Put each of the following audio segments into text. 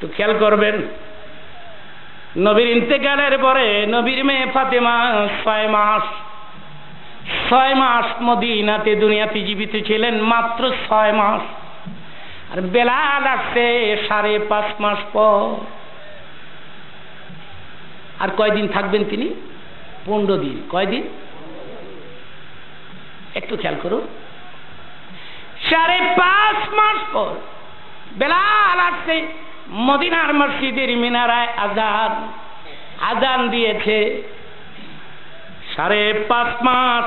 তো খেয়াল করবেন। নবীর ইন্তেকালের পরে নবীর মেয়ে ফাতেমা ছয় মাস ছয় মাস মদিনাতে দুনিয়াতে জীবিত ছিলেন মাত্র ছয় মাস। আর বেলাল আসছে সাড়ে পাঁচ মাস পর। আর কয়দিন থাকবেন তিনি? পনেরো দিন। কয়দিন? একটু খেয়াল করুন। সাড়ে পাঁচ মাস পর বেলাল আসছে মদিনার মসজিদের মিনারায় আজান। আজান দিয়েছে। সাড়ে পাঁচ মাস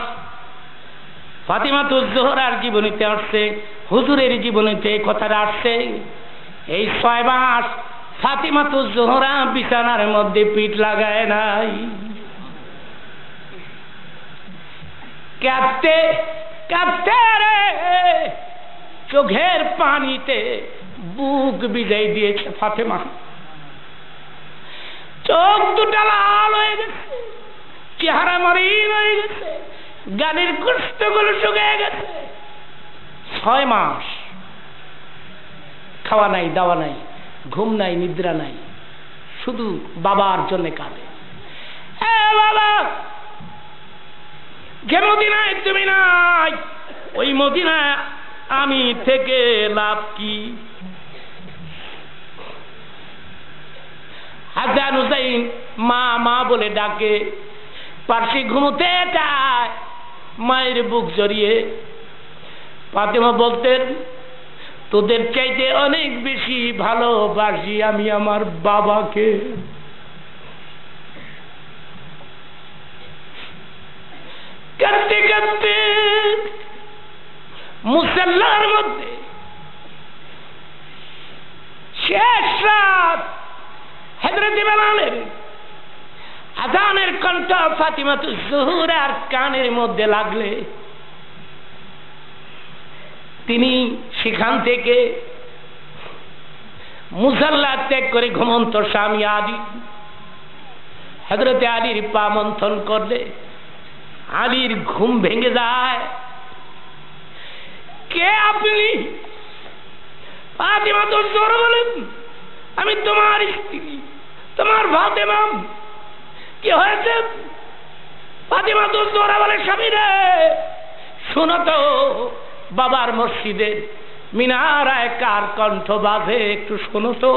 ফাতিমা তো জোহরার জীবনীতে আসছে, হুজুরের জীবনীতে কথাটা আসছে। এই ছয় মাস ফাতিমা তো জোহরা বিছানার মধ্যে পিঠ লাগায় নাই। কাঁদতে কাঁদতে রে, চোখের পানিতে বুক বিজাই দিয়েছে ফাতেমা। চোখ দুটা লাল হয়ে গেছে, চেহারা মরিন হয়ে গেছে গানের কষ্টগুলো শুকিয়ে গেছে। ছয় মাস খাওয়া নাই, দাওয়া নাই, ঘুম নাই, নিদ্রা নাই, শুধু বাবার জন্য কাঁদে। মদিনায় তুমি নাই, ওই মদিনায় আমি থেকে লাভ কি? হাসান হুসাইন মা মা বলে ডাকে। পার্শ্বে ঘুমোতে চায়, মায়ের বুক জড়িয়ে। ফাতেমা বলতেন, তোদের চাইতে অনেক বেশি ভালোবাসি আমি আমার বাবাকে। কাঁদতে কাঁদতে মুসল্লার মধ্যে শেষ রাত হেদরতি বেলালের আজানের কণ্ঠ ফাতিমাতু জহুরার কানের মধ্যে লাগলে তিনি সেখান থেকে মুসাল্লা ত্যাগ করে ঘুমন্ত স্বামী আদি হজরতে আলীর পা মন্থন করলে আলীর ঘুম ভেঙে যায়। কে আপনি? ফাতিমা তো জোর বলেন, আমি তোমার স্ত্রী। তোমার ফাতেমা, কি হয়েছে? ফাতিমা তো জোরা বলে স্বামী রে। শোনো তো, বাবার মসজিদে মিনারায় কার কণ্ঠ বাজে একটু শোনো তো।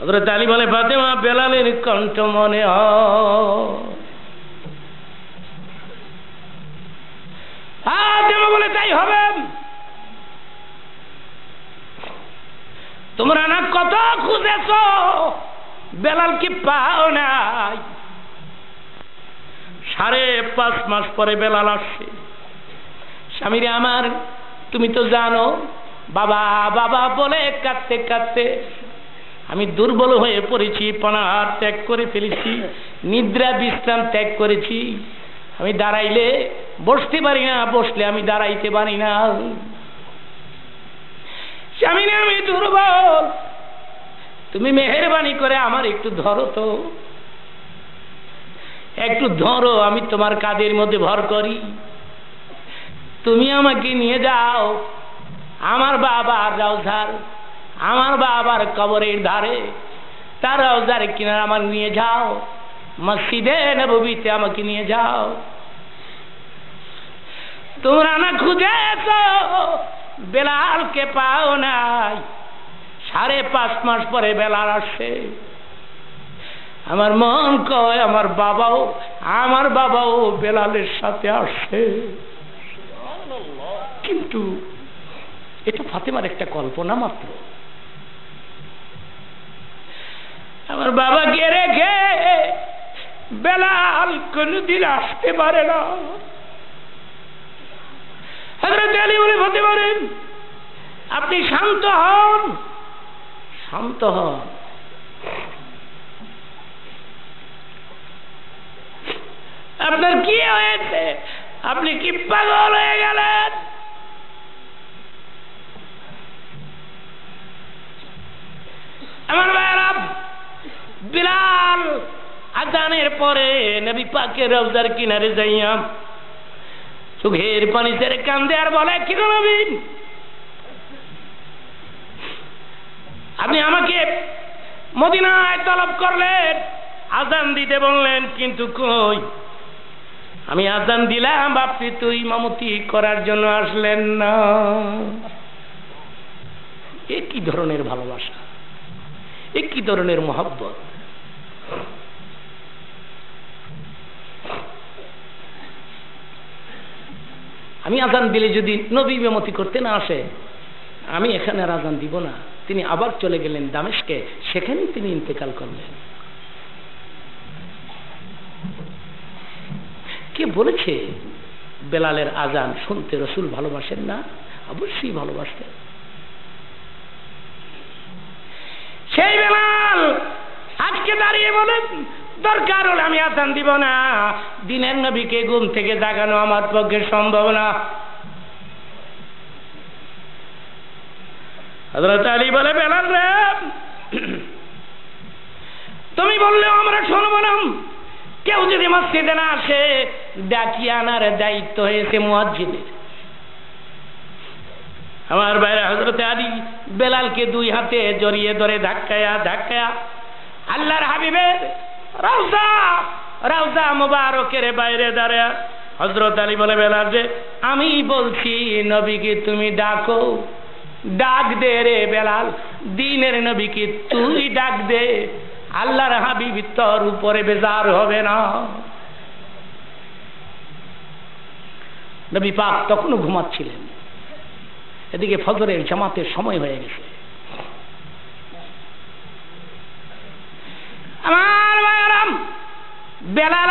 হজরত আলী বলে, ফাতেমা, বেলালের কণ্ঠ মনে ফাতেমা বলে, তাই হবে। তোমরা না কত খুঁজেছ? বেলাল কি পাও নাই? সাড়ে পাঁচ মাস পরে বেলাল আসছে স্বামীরে আমার, তুমি তো জানো, বাবা বাবা বলে কাঁদতে কাঁদতে আমি দুর্বল হয়ে পড়েছি পনাহার ত্যাগ করে ফেলেছি, নিদ্রা বিশ্রাম ত্যাগ করেছি। আমি দাঁড়াইলে বসতে পারি না, বসলে আমি দাঁড়াইতে পারি না। স্বামী আমি দুর্বল। তুমি মেহরবানি করে আমার একটু ধরো তো। একটু ধরো, আমি তোমার কাদের মধ্যে ভর করি। তুমি আমাকে নিয়ে যাও। আমার বাবার রাউজার, আমার বাবার কবরের ধারে। তার রাউজার কিনারে আমার নিয়ে যাও। মসজিদে নবীতে আমাকে নিয়ে যাও। তোমরা না খুঁজেছ বেলালকে পাও নাই। সাড়ে পাঁচ মাস পরে বেলাল আসে। আমার মন কয়, আমার বাবাও আমার বাবাও বেলালের সাথে আসে। কিন্তু এটা ফাতেমার একটা কল্পনা মাত্র। আমার বাবাকে রেখে বেলাল কোনদিন আসতে পারে না। হজরত আলী বলে হতে পারেন, আপনি শান্ত হন শান্ত হন। আপনার কি হয়েছে? আপনি কি পাগল হয়ে গেলেন? আমার ভাইয়েরা, বিলাল আজানের পরে নবী পাকের রওজার কিনারে যাইয়া চোখের পানি কান্দে আর বলে, কি নবী মদিনায় তলব করলেন, আজান দিতে বললেন, কিন্তু কই? আমি আজান দিলাম, আপনি তুই ইমামতি করার জন্য আসলেন না। এ কি ধরনের ভালোবাসা? এ কি ধরনের মহব্বত? আমি আজান দিলে যদি নবী মেমতি করতে না আসে, আমি এখানে আর আজান দিব না। তিনি আবার চলে গেলেন দামেশকে, সেখানেই তিনি ইন্তেকাল করলেন। কে বলেছে বেলালের আজান শুনতে রসুল ভালোবাসেন না? অবশ্যই ভালোবাসতেন। সেই বেলাল আজকে দাঁড়িয়ে বলেন দরকার হলে আমি আসান দিব না। দিনের নবীকে ঘুম থেকে জাগানো আমার পক্ষে সম্ভব না। হজরত আলী বলে, বেলাল রে, তুমি বললে আমরা শুনব না। কেউ যদি মসজিদে না আসে, ডাকি আনার দায়িত্ব হয়েছে মুয়াজ্জিনের। আমার বাইরে হজরতে আলী বেলালকে দুই হাতে জড়িয়ে ধরে ধাক্কায়া ধাক্কায়া, আল্লাহর হাবিবের রাউজা! রাউজা মুবারকের বাইরে দাঁড়া হজরত আলী বলে বেলাল যে, আমি বলছি, নবীকে তুমি ডাকো। ডাক দে রে বেলাল, দিনের নবীকে তুই ডাক দে। আল্লাহর হাবিব তোর উপরে বেজার হবে না। নবী পাক তখনও ঘুমাচ্ছিলেন। এদিকে ফজরের জামাতের সময় হয়ে গেছে। আমার বেলাল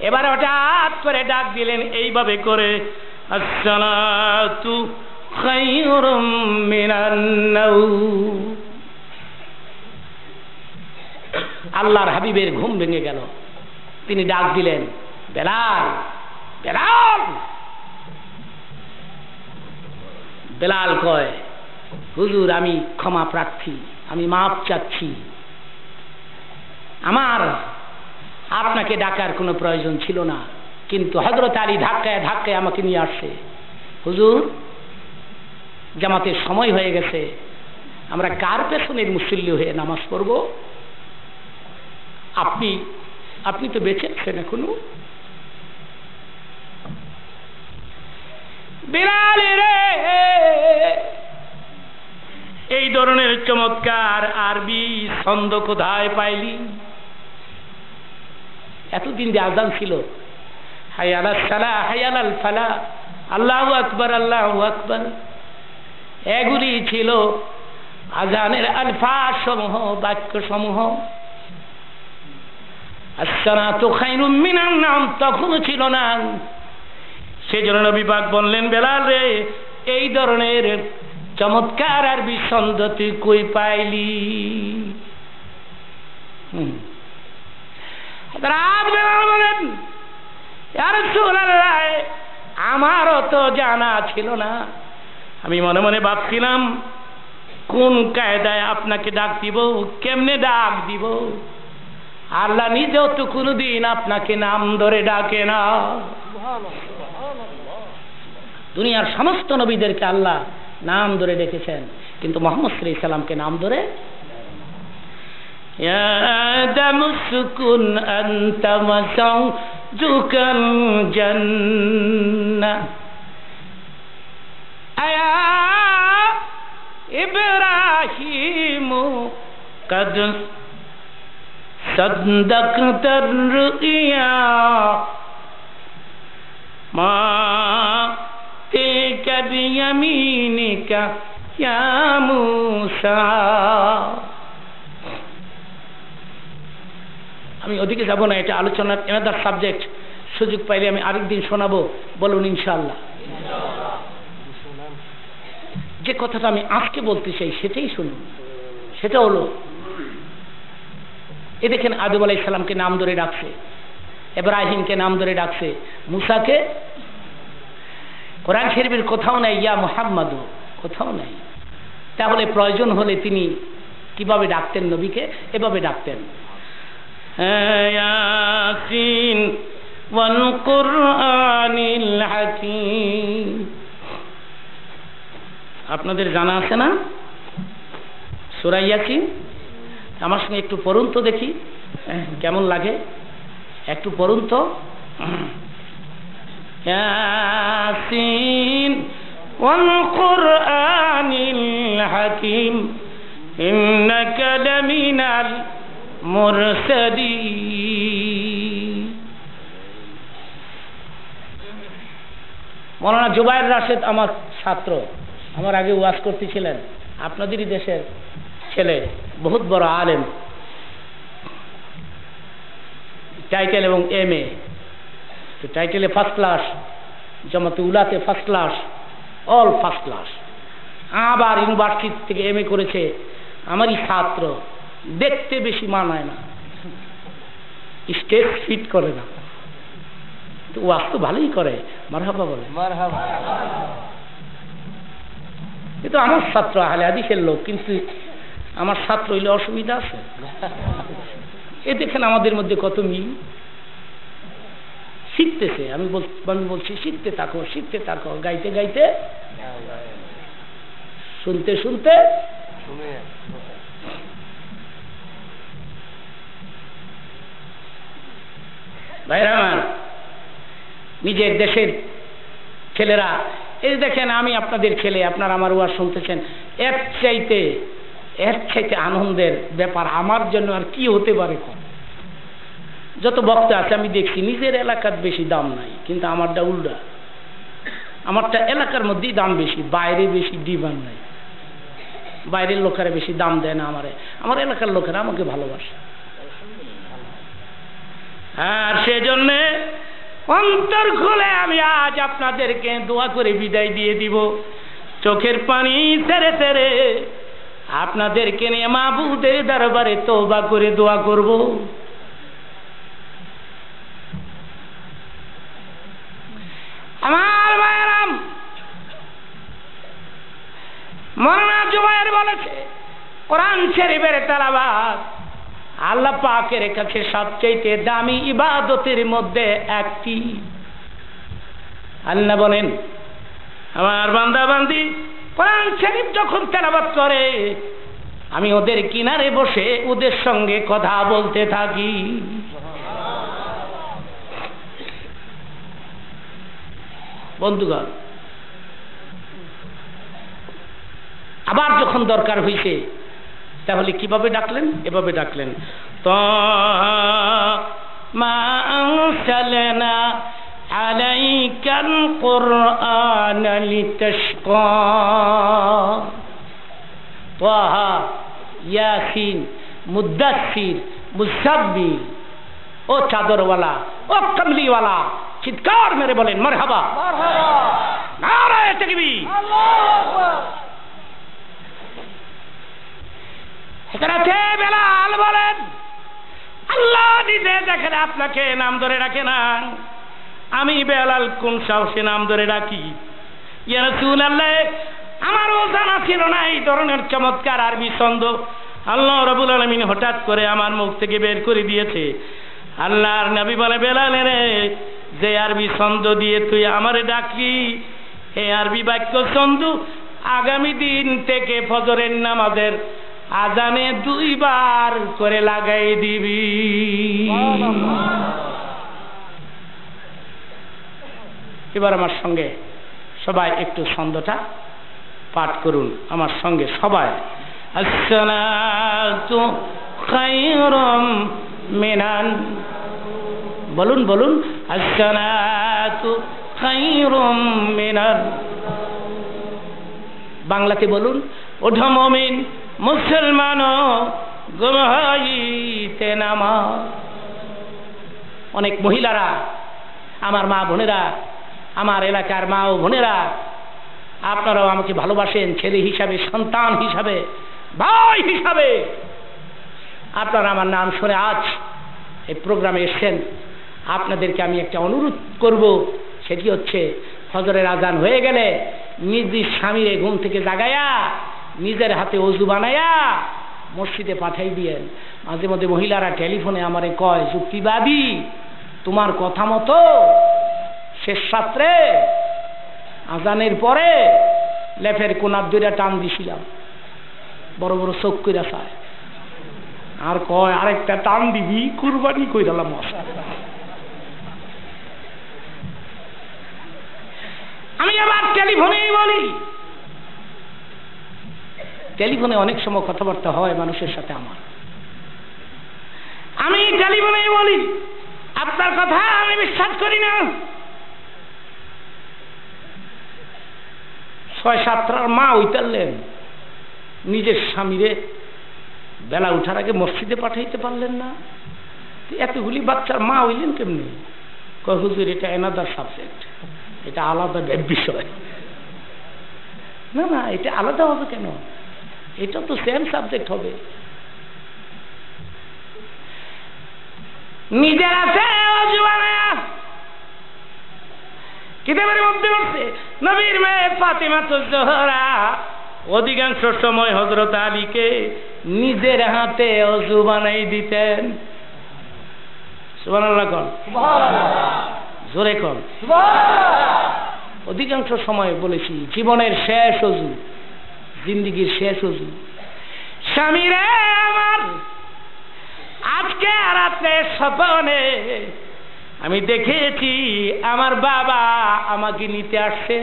এবার হঠাৎ করে ডাক দিলেন, এইভাবে করে আসসালাতু আল্লাহর হাবিবের ঘুম ভেঙে গেল। তিনি ডাক দিলেন, বেলাল বেলাল! বেলাল কয়, হুজুর, আমি ক্ষমা প্রার্থী, আমি মাপ চাচ্ছি। আমার, আপনাকে ডাকার কোনো প্রয়োজন ছিল না। কিন্তু হজরত আলী ধাক্কায় ধাক্কায় আমাকে নিয়ে আসছে। হুজুর জামাতের সময় হয়ে গেছে। আমরা কার পেছনের মুসল্লি হয়ে নামাজ পড়ব? আপনি আপনি তো বেঁচে আছেন এখনও। এই ধরনের চমৎকার আরবি ছন্দ কোথায় পাইলি? এতদিন যে আজান ছিল। হায়াল সালা হায়াল আল ফালা, আল্লাহ আকবর আল্লাহ আকবর। এগুলি ছিল আজানের আলফা সমূহ বাক্য সমূহ আসানা তো খাইরুম মিনার নাম তখনও ছিল না। সেজন্য নবী পাক বললেন, বেলাল রে, এই ধরনের চমৎকার আর বিসন্দ তুই কই পাইলি? আমারও তো জানা ছিল না। আমি মনে মনে ভাবছিলাম, কোন কায়দায় আপনাকে ডাক দিব, কেমনে ডাক দিব? আল্লাহ নিজেও তো কোনোদিন আপনাকে নাম ধরে ডাকে না। দুনিয়ার সমস্ত নবীদেরকে আল্লাহ নাম ধরে ডেকেছেন। কিন্তু মোহাম্মদ সাল্লামকে নাম ধরে آدم اسكن أنت وزوجك الجنة. أيا إبراهيم قد صدقت الرؤيا. ما تلك بيمينك يا موسى. আমি ওদিকে যাব না, এটা আলোচনার এনাদার সাবজেক্ট সুযোগ পাইলে আমি আরেকদিন শোনাবো, বলুন ইনশাল্লাহ যে কথাটা আমি আজকে বলতে চাই, সেটাই শুনুন। সেটা হলো, এ দেখেন আদম আলাই সালামকে নাম ধরে ডাকছে এব্রাহিমকে নাম ধরে ডাকছে, মুসাকে। কোরআন শরীফের কোথাও নাই, ইয়া মোহাম্মদ, কোথাও নাই। তাহলে প্রয়োজন হলে তিনি কীভাবে ডাকতেন নবীকে? এভাবে ডাকতেন। ইয়াসিন ওয়াল কুরআনিল হাকিম আপনাদের জানা আছে না সূরা ইয়াসিন আমার সঙ্গে একটু পড়ুন তো দেখি হ্যাঁ, কেমন লাগে একটু পড়ুন তো ইয়াসিন والقرآن الحكيم إنك لمن মুরসাদি। মৌলানা জুবাইর রাশেদ আমার ছাত্র, আমার আগে ওয়াজ করতেছিলেন। আপনাদেরই দেশের ছেলে, বহুত বড় আলেম, টাইটেল এবং এম এ। তো টাইটেলে ফার্স্ট ক্লাস জমাতে উলাতে first class all first class আবার ইউনিভার্সিটি থেকে এম এ করেছে, আমারই ছাত্র। দেখতে বেশি মানায় না। স্টেজ ফিট করে না। তো ওয়াজ তো ভালোই করে মারহাবা বলে। কিন্তু আমার ছাত্র আহলে হাদিসের লোক কিন্তু আমার ছাত্র হইলে অসুবিধা আছে। এ দেখেন আমাদের মধ্যে কত মিল। শিখতেছে আমি আমি বলছি শিখতে থাকো শিখতে থাকো গাইতে গাইতে। শুনতে শুনতে ভাইরা আমার নিজের দেশের ছেলেরা, এই দেখেন আমি আপনাদের ছেলে, আপনার আমার ওয়াজ শুনতেছেন, এর চাইতে এর চাইতে আনন্দের ব্যাপার আমার জন্য আর কি হতে পারে কম যত বক্তা আছে, আমি দেখছি নিজের এলাকার বেশি দাম নাই, কিন্তু আমারটা উল্টা। আমারটা এলাকার মধ্যেই দাম বেশি, বাইরে বেশি ডিমান্ড নাই। বাইরের লোকেরা বেশি দাম দেয় না আমারে। আমার এলাকার লোকেরা আমাকে ভালোবাসে। আর সেজন্যে অন্তর খুলে আমি আজ আপনাদেরকে দোয়া করে বিদায় দিয়ে দিব। চোখের পানি তেরে তেরে আপনাদেরকে নিয়ে মাহবুদের দরবারে তোবা করে দোয়া করব। আমার মায়েরাম মরনা জুবাইর বলেছে, কোরআন শরীফের তালাবাদ আল্লাহ পাকের কাছে সবচেয়ে দামি ইবাদতের মধ্যে একটি। আল্লাহ বলেন, আমার বান্দা বান্দি কোরআন শরীফ যখন তেলাবাত করে, আমি ওদের কিনারে বসে ওদের সঙ্গে কথা বলতে থাকি। বন্ধুগণ, আবার যখন দরকার হয়েছে তাহলে কীভাবে ডাকলেন? এভাবে ডাকলেন। ত মা আনসালনা আলাইকাল কুরআন লিতাশকা। তাহা ইয়াসিন মুদাসসির মুসাব্বি ও চাদরওয়ালা ও কমলিওয়ালা চিৎকার মেরে বলেন মারহাবা। মারহাবা। নারায়ে তাকবীর। আল্লাহু আকবার। বেলাল বলেন, আল্লাহ নিজে দেখেন আপনাকে নাম ধরে রাখে না। আমি বেলাল কোন সাহসে নাম ধরে রাখি? ইয়ারসুল আল্লাহ আমারও জানা ছিল না এই ধরনের চমৎকার আরবি ছন্দ। আল্লাহ রবুল আলমিন হঠাৎ করে আমার মুখ থেকে বের করে দিয়েছে। আল্লাহর নবী বলে, বেলালে রে, যে আরবি ছন্দ দিয়ে তুই আমারে ডাকি এই আরবি বাক্য ছন্দ আগামী দিন থেকে ফজরের নামাজের আজানে দুইবার করে লাগাই দিবি। এবার আমার সঙ্গে সবাই একটু ছন্দটা পাঠ করুন। আমার সঙ্গে সবাই। মিনান। বলুন বলুন। মিনান। বাংলাতে বলুন ওঠা মমিন। নামা অনেক মহিলারা, আমার মা বোনেরা, আমার এলাকার মা ও বোনেরা, আপনারাও আমাকে ভালোবাসেন, ছেলে হিসাবে, সন্তান হিসাবে, ভাই হিসাবে। আপনারা আমার নাম শুনে আজ এই প্রোগ্রামে এসছেন। আপনাদেরকে আমি একটা অনুরোধ করব, সেটি হচ্ছে ফজরের আজান হয়ে গেলে নিজ স্বামীরে ঘুম থেকে জাগায়া নিজের হাতে অজু বানায়া মসজিদে পাঠাই দিয়েন। মাঝে মধ্যে মহিলারা টেলিফোনে আমারে কয় যুক্তিবাদী তোমার কথা মতো শেষ সাত্রে আজানের পরে লেফের কোনার দুইটা টান দিছিলাম। বড় বড় চোখ কইরা চায়। আর কয়, আরেকটা টান দিবি, কুরবানি কই দিলাম আমি আবার টেলিফোনেই বলি। টেলিফোনে অনেক সময় কথাবার্তা হয় মানুষের সাথে আমার। আমি টেলিফোনেই বলি, আপনার কথা আমি বিশ্বাস করি না। ছয় সাতটার মা উইতারলেন নিজের স্বামীরে বেলা উঠার আগে মসজিদে পাঠাইতে পারলেন না। এতগুলি বাচ্চার মা হইলেন কেমনি? হুজুর, এটা এনাদার সাবজেক্ট এটা আলাদা বিষয়। না না, এটা আলাদা হবে কেন? এটা তো সেম সাবজেক্ট হবে। নিজের আছে কিতাবের মধ্যে বলছে নবীর মেয়ে ফাতিমা তো জোহরা। অধিকাংশ সময় হজরত আলীকে নিজের হাতে অজু বানাই দিতেন। সুবহানাল্লাহ কন। জোরে কন। অধিকাংশ সময় বলেছি জীবনের শেষ অজু। জিন্দিগির শেষ অজু। স্বামীরে আমার, আজকে রাত্রে স্বপনে আমি দেখেছি আমার বাবা আমাকে নিতে আসছে।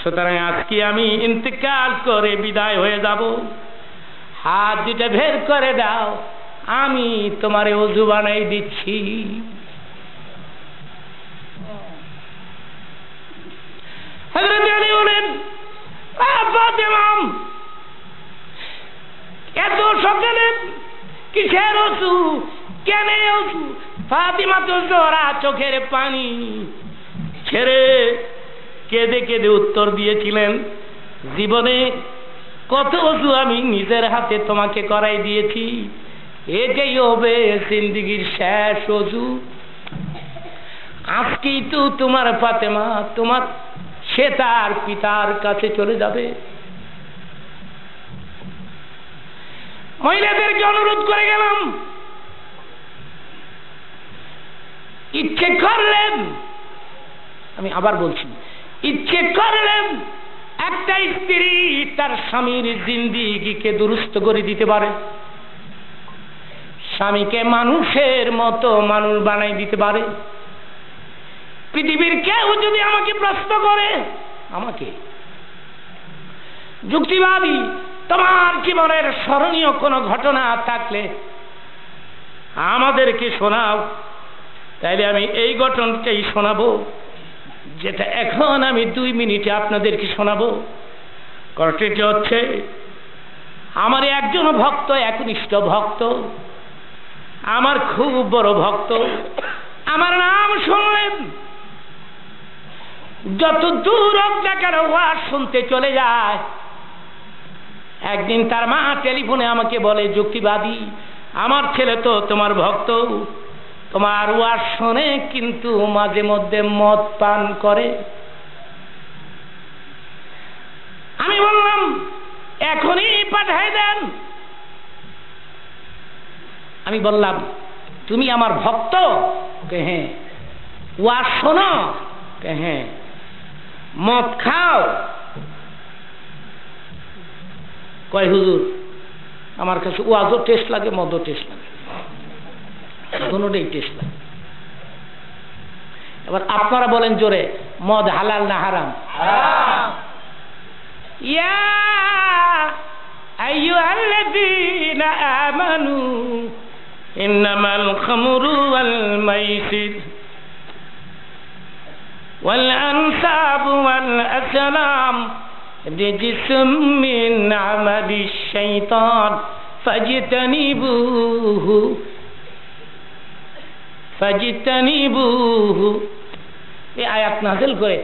সুতরাং আজকে আমি ইন্তেকাল করে বিদায় হয়ে যাব। হাত দুটা ভের করে দাও, আমি তোমারে অজু বানাই দিচ্ছি। বলেন এত সকালে কিসের অজু কেন অজু ফাতিমা তো চোখের পানি। ছেড়ে কেঁদে কেঁদে উত্তর দিয়েছিলেন, জীবনে কত অজু আমি নিজের হাতে তোমাকে করাই দিয়েছি। এটাই হবে জিন্দিগির শেষ অজু আজকেই তো তোমার ফাতেমা, তোমার সে তার পিতার কাছে চলে যাবে। মহিলাদেরকে অনুরোধ করে গেলাম, ইচ্ছে করলেন, আমি আবার বলছি, ইচ্ছে করলেন একটা স্ত্রী তার স্বামীর জিন্দিগিকে দুরুস্ত করে দিতে পারে। স্বামীকে মানুষের মতো মানুষ বানাই দিতে পারে। পৃথিবীর কেউ যদি আমাকে প্রশ্ন করে, আমাকে যুক্তিবাদী, তোমার জীবনের স্মরণীয় কোনো ঘটনা থাকলে আমাদেরকে শোনাও। তাইলে আমি এই ঘটনটাই শোনাবো, যেটা এখন আমি দুই মিনিটে আপনাদেরকে শোনাবো। ঘটনাটি হচ্ছে, আমার একজন ভক্ত, একনিষ্ঠ ভক্ত, আমার খুব বড় ভক্ত। আমার নাম শুনলেন যত দূর হোক না কেন ওয়াজ শুনতে চলে যায়। একদিন তার মা টেলিফোনে আমাকে বলে, যুক্তিবাদী, আমার ছেলে তো তোমার ভক্ত। তোমার ওয়াজ শোনে কিন্তু মাঝে মধ্যে মদ পান করে। আমি বললাম, এখনই পাঠাই দেন। আমি বললাম, তুমি আমার ভক্ত? হ্যাঁ। ওয়াজ শোনো? হ্যাঁ। মদ খাও। কয় হুজুর আমার কাছে ওয়াজও টেস্ট লাগে মদও টেস্ট লাগে। দুটোই টেস্ট লাগে। এবার আপনারা বলেন জোরে মদ হালাল না হারাম। ইয়া আইয়ুহাল্লাযীনা আমানু ইন্নামাল খামরু ওয়াল মাইসির। والأنساب والأسلام رجس من عمل الشيطان فاجتنبوه ফাজিতানিবুহু এই আয়াত নাজিল করে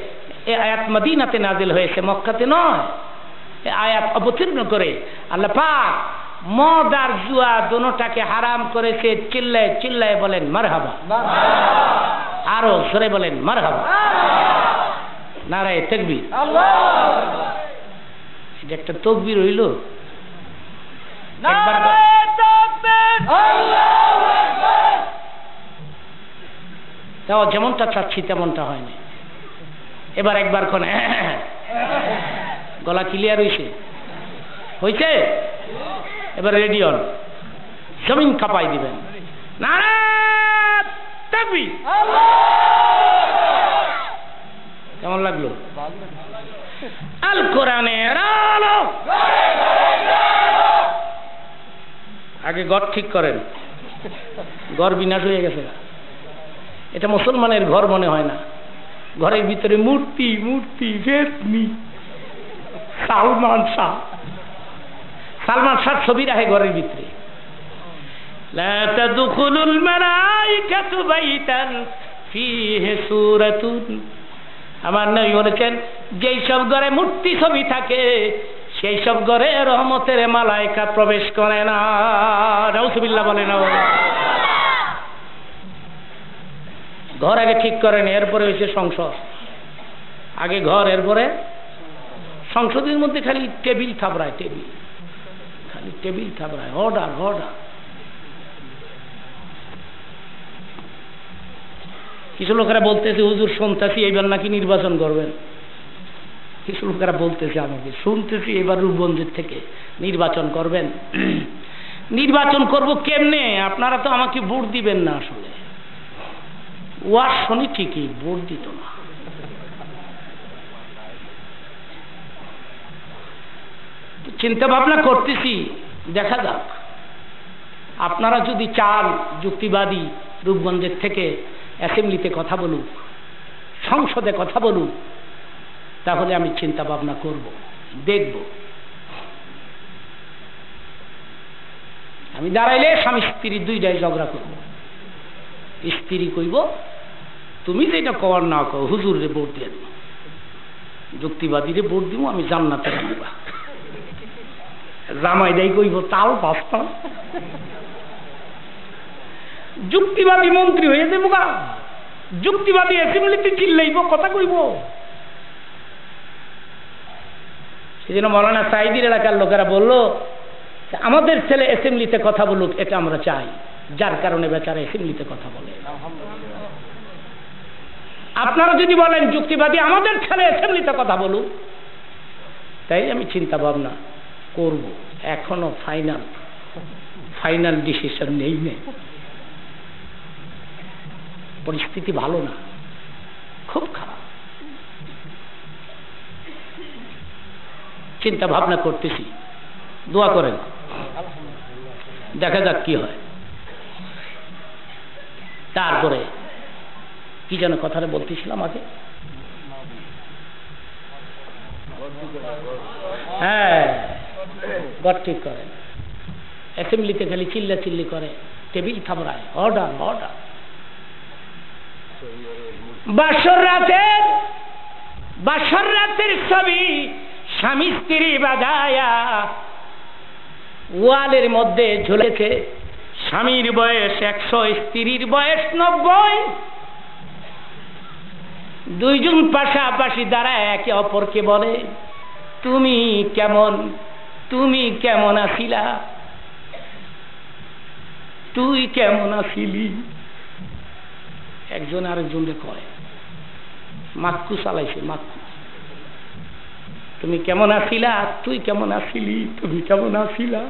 এই আয়াত মদিনাতে নাজিল হয়েছে মক্কাতে নয় এই আয়াত অবতীর্ণ করে আল্লাহ পাক মদ আর জুয়া দোনোটাকে হারাম করেছে চিল্লায় চিল্লায় বলেন মারহাবা আরও সরে বলেন মারহাবা। নারায় তকবির। এটা একটা তকবির হইল। তাও যেমনটা চাচ্ছি তেমনটা হয়নি। এবার একবার ক্ষণে গলা ক্লিয়ার হয়েছে হয়েছে এবার রেডি অন জমিন কাঁপাই দিবেন। নারা তাকবীর কেমন লাগল? আল কোরআনের আলো আগে ঘর ঠিক করেন। ঘর বিনাশ হয়ে গেছে। এটা মুসলমানের ঘর মনে হয় না। ঘরের ভিতরে মূর্তি মূর্তি ফেরনি সালমান শাহ। সালমান শাহ ছবি রাখে ঘরের ভিতরে। لا تدخل الملائكة بيتا فيه سورة আমার নবী বলেছেন যেই সব ঘরে মূর্তি ছবি থাকে সেই সব ঘরে রহমতের মালাইকা প্রবেশ করে না রৌসবিল্লা বলে না ঘর আগে ঠিক করেন এরপরে হয়েছে সংসদ আগে ঘর এরপরে সংসদের মধ্যে খালি টেবিল থাবড়ায় টেবিল খালি টেবিল থাবড়ায় অর্ডার অর্ডার কিছু লোকেরা বলতেছে, হুজুর শুনতেছি, এইবার নাকি নির্বাচন করবেন। কিছু লোকেরা বলতেছে আমাকে, শুনতেছি এবার রূপগঞ্জের থেকে নির্বাচন করবেন। নির্বাচন করব কেমনে? আপনারা তো আমাকে ভোট দিবেন না আসলে। ওয়ার শুনি ঠিকই, ভোট দিত না। চিন্তা ভাবনা করতেছি, দেখা যাক। আপনারা যদি চান যুক্তিবাদী রূপগঞ্জের থেকে অ্যাসেম্বলিতে কথা বলুক, সংসদে কথা বলুক, তাহলে আমি চিন্তা ভাবনা করব, দেখব। আমি দাঁড়াইলে স্বামী স্ত্রী দুইটাই ঝগড়া করব। স্ত্রী কইব, তুমি যেটা কর না কো হুজুর ভোট দিয়ে দিব। যুক্তিবাদীরে ভোট দিব, আমি জান্নাতে দেয় কইব তাও বাস্তা যুক্তিবাদী মন্ত্রী হয়ে দেবো গা। যুক্তিবাদী অ্যাসেম্বলিতে চিল্লাইব, কথা কইব। সেজন্য মৌলানা সাইদির এলাকার লোকেরা বলল, আমাদের ছেলে অ্যাসেম্বলিতে কথা বলুক, এটা আমরা চাই। যার কারণে বেচারা অ্যাসেম্বলিতে কথা বলে। আপনারা যদি বলেন যুক্তিবাদী, আমাদের ছেলে অ্যাসেম্বলিতে কথা বলুক, তাই আমি চিন্তা ভাবনা করব। এখনও ফাইনাল ফাইনাল ডিসিশন নেই নেই পরিস্থিতি ভালো না। খুব খারাপ। চিন্তা ভাবনা করতেছি। দোয়া করেন। দেখা যাক কি হয়। তারপরে কি যেন কথাটা বলতেছিলাম আগে? হ্যাঁ গড় ঠিক করেন। অ্যাসেম্বলিতে খালি চিল্লা চিল্লি করে, টেবিল থামড়ায়। Order order. বাসর রাতের বাসর রাতের ছবি স্বামী স্ত্রী বাজায়া ওয়ালের মধ্যে ঝুলেছে। স্বামীর বয়স একশো, স্ত্রীর বয়স নব্বই। দুইজন পাশাপাশি দাঁড়ায় একে অপরকে বলে, তুমি কেমন? তুমি কেমন আছিলা? তুই কেমন আছিলি? একজন আরেকজনকে কয় মাক্কু চালাইছে, মাক্কু। তুমি কেমন আছিলা? তুই কেমন আছিলি? তুমি কেমন আছিলা?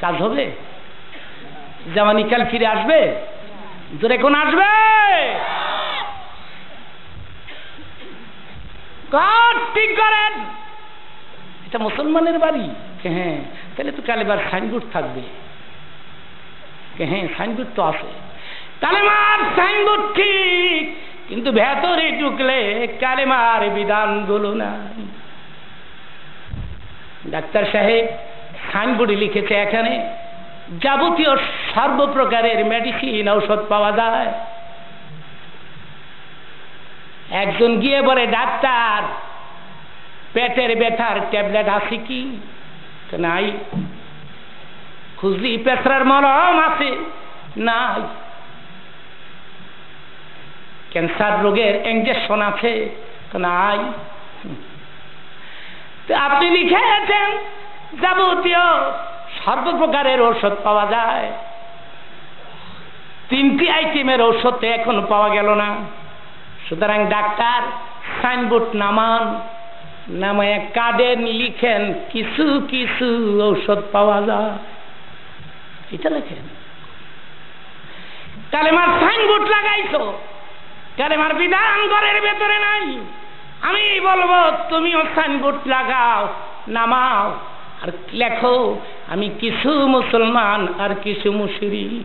কাজ হবে? জামানি কাল ফিরে আসবে? জোরে কোন আসবে? ঠিক করেন। এটা মুসলমানের বাড়ি। হ্যাঁ তাহলে তো কালেবার সাইনবোর্ড থাকবে। হ্যাঁ সাইনবোর্ড তো আছে। কালেমার সাইনবোর্ড ঠিক, কিন্তু ভেতরে ঢুকলে কালেমার বিধানগুলো না। ডাক্তার সাহেব সাইনবোর্ডে লিখেছে এখানে, যাবতীয় সর্বপ্রকারের মেডিসিন ঔষধ পাওয়া যায়। একজন গিয়ে বলে, ডাক্তার, পেটের ব্যথার ট্যাবলেট আছে কি? নাই। খুঁজলি পেশরার মলম আছে? নাই। ক্যান্সার রোগের ইঞ্জেকশন আছে? নাই। আপনি লিখেছেন, যাবতীয় সর্বপ্রকারের ঔষধ পাওয়া যায়। তিনটি আইটেমের ঔষধ এখন পাওয়া গেল না। সুতরাং ডাক্তার সাইনবোর্ড নামান নামায় কার্ডে লিখেন, কিছু কিছু ঔষধ পাওয়া যায়। এটা লেখেন। কালেমার সাইনবোর্ড লাগাইছো। কালেমার বিধান ঘরের ভেতরে নাই। আমি বলব, তুমিও সাইনবোর্ড লাগাও, নামাও। আর লেখো, আমি কিছু মুসলমান আর কিছু মুসুরি